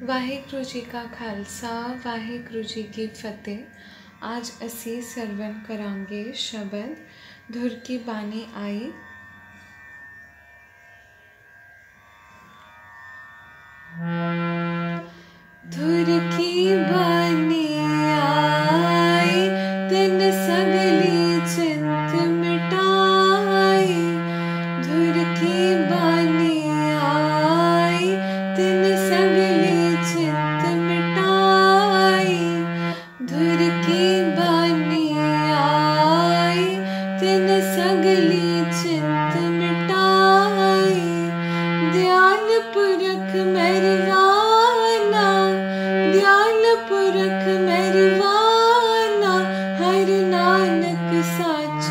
ਵਾਹਿਗੁਰੂ ਜੀ ਕਾ ਖਾਲਸਾ ਵਾਹਿਗੁਰੂ ਜੀ ਕੀ ਫਤਿਹ ਅੱਜ ਅਸੀਂ ਸਰਵਨ ਕਰਾਂਗੇ ਸ਼ਬਦ ਧੁਰ ਕੀ ਬਾਣੀ ਆਈ सगली चिंत मिटाई ध्यान पुरख मरवाना ध्यान पुरख मरवाना हर नानक साच